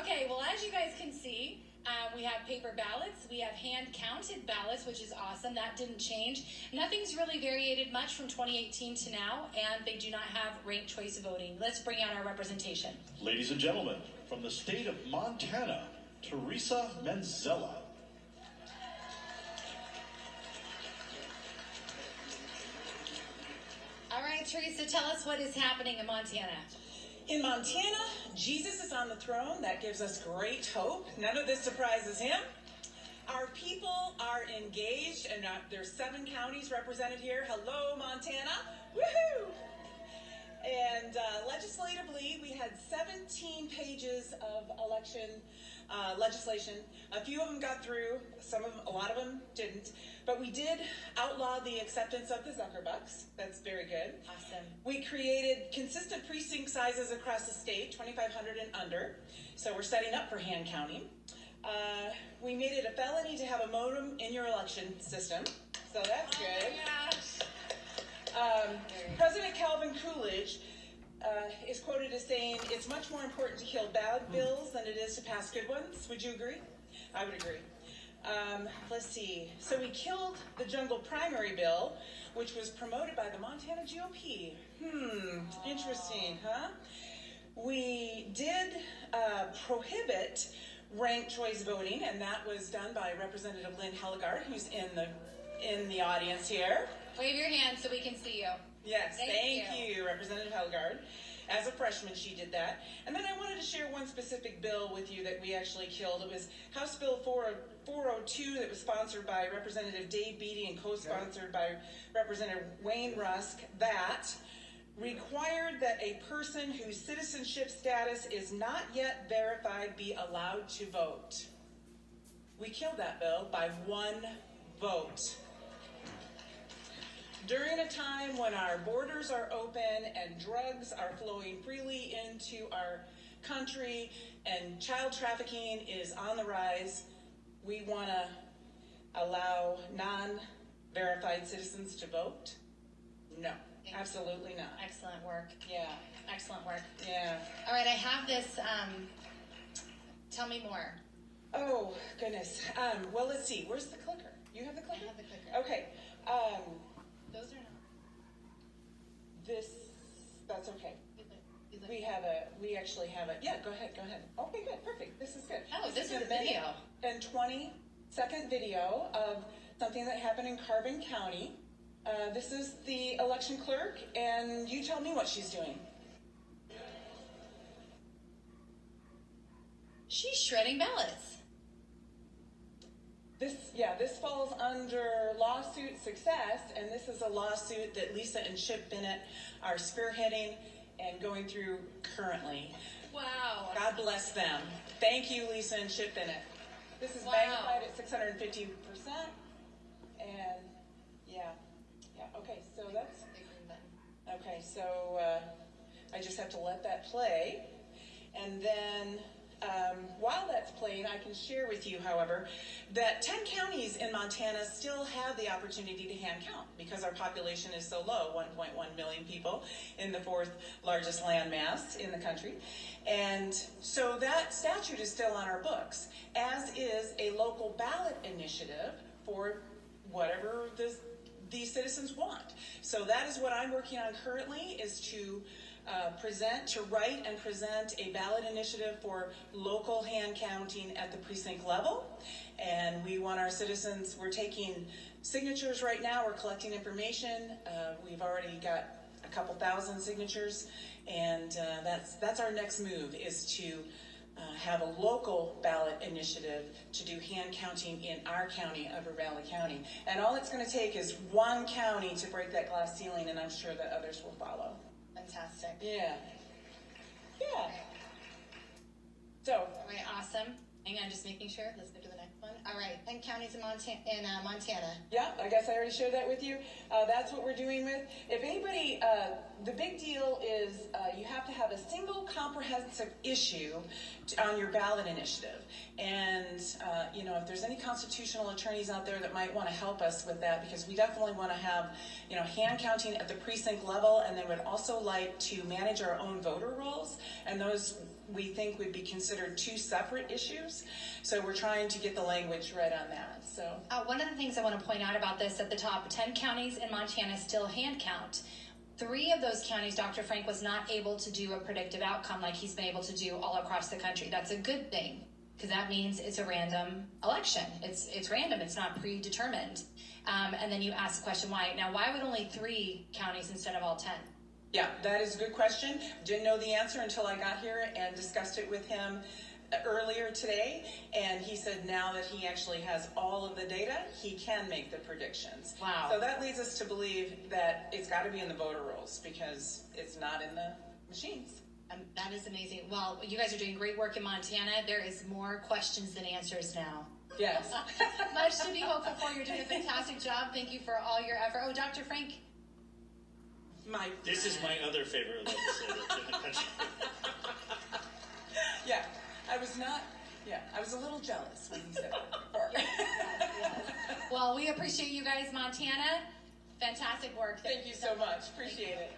Okay, well, as you guys can see, um, we have paper ballots. We have hand counted ballots, which is awesome. That didn't change. Nothing's really variated much from 2018 to now, and they do not have ranked choice voting. Let's bring out our representation. Ladies and gentlemen, from the state of Montana, Theresa Manzella. All right, Theresa, tell us what is happening in Montana. In Montana, Jesus is on the throne. That gives us great hope. None of this surprises him. Our people are engaged, and uh, there's seven counties represented here. Hello, Montana. Woohoo! And uh, legislatively, we had 17 pages of election uh, legislation. A few of them got through. Some of them, a lot of them didn't. But we did outlaw the acceptance of the Zuckerbucks. That's very good. Awesome. We created consistent precinct sizes across the state, 2,500 and under. So we're setting up for hand counting. Uh, we made it a felony to have a modem in your election system. So that's good. Oh my gosh. Um, President Calvin Coolidge uh, is quoted as saying, It's much more important to kill bad bills than it is to pass good ones. Would you agree? I would agree. Um, let's see. So we killed the jungle primary bill, which was promoted by the Montana GOP. Hmm, interesting, huh? We did uh, prohibit ranked choice voting, and that was done by Representative Lynn Hellegaard, who's in the in the audience here. Wave your hand so we can see you. Yes, Thank thank, you. you. Representative Hellegaard. As a freshman, she did that. And then I wanted to share one specific bill with you that we actually killed. It was House Bill 4, 402 that was sponsored by Representative Dave Beatty and co-sponsored by Representative Wayne Rusk. That required that a person whose citizenship status is not yet verified be allowed to vote. We killed that bill by one vote during a time when our borders are open and drugs are flowing freely into our country and child trafficking is on the rise, we want to allow non verified citizens to vote? No, absolutely not. Excellent work. Yeah, Excellent work. yeah. All right, I have this. Um, tell me more. Oh, goodness. Um, well, let's see. Where's the clicker? You have the clicker? I have the clicker. Okay. Um, Those are not. this, that's okay. you look- you We have a, we actually have a, yeah, go ahead, go ahead. Okay, good, perfect, this is good. Oh, this is a video. And twenty second video of something that happened in Carbon County. Uh, this is the election clerk, and you tell me what she's doing. She's shredding ballots. This, yeah, this falls under lawsuit success, and this is a lawsuit that Lisa and Chip Bennett are spearheading and going through currently. Wow. God bless them. Thank you, Lisa and Chip Bennett. This is Wow. magnified at 650%. And yeah, yeah, okay, so that's, Big green button. okay, so uh, I just have to let that play. And then um, while that's playing, I can share with you, however, that 10 counties in Montana still have the opportunity to hand count because our population is so low 1.1 million people in the fourth largest landmass in the country. And so that statute is still on our books, as is a local ballot initiative for whatever the, these citizens want. So that is what I'm working on currently is to uh, present, to write and present a ballot initiative for local hand counting at the precinct level. And we want our citizens, we're taking signatures right now, we're collecting information. Uh, we've already got a couple thousand signatures. And uh, that's, that's our next move is to uh, have a local ballot initiative to do hand counting in our county, Upper Valley County. And all it's going to take is one county to break that glass ceiling, and I'm sure that others will follow. Fantastic. Yeah. So, All right, awesome. Just making sure. Let's go to the next one. All right, 10 counties in Montana. In uh, Montana. yeah, I guess I already shared that with you. Uh, that's what we're doing with. If anybody, uh, the big deal is uh, you have to have a single comprehensive issue to, on your ballot initiative. And, uh, you know, if there's any constitutional attorneys out there that might want to help us with that, because we definitely want to have, you know, hand counting at the precinct level, and then would also like to manage our own voter rolls. And those we think would be considered two separate issues. So we're trying to get the language right on that. So Uh, one of the things I want to point out about this at the top 10 counties in Montana still hand count. Three of those counties, Dr. Frank was not able to do a predictive outcome like he's been able to do all across the country. That's a good thing because that means it's a random election. It's it's random. It's not predetermined. Um, and then you ask the question why. Now, why would only three counties instead of all ten? Yeah, that is a good question. Didn't know the answer until I got here and discussed it with him earlier today. And he said now that he actually has all of the data, he can make the predictions. Wow. So that leads us to believe that it's got to be in the voter rolls because it's not in the machines. Um, that is amazing. Well, you guys are doing great work in Montana. There is more questions than answers now. Yes. Much to be hopeful for. You're doing a fantastic job. Thank you for all your effort. Oh, Dr. Frank, My This is my other favorite legislator in the country. Yeah, I was not. Yeah, I was a little jealous when he said that before. well, we appreciate you guys, Montana. Fantastic work. Thank you so much. Appreciate it.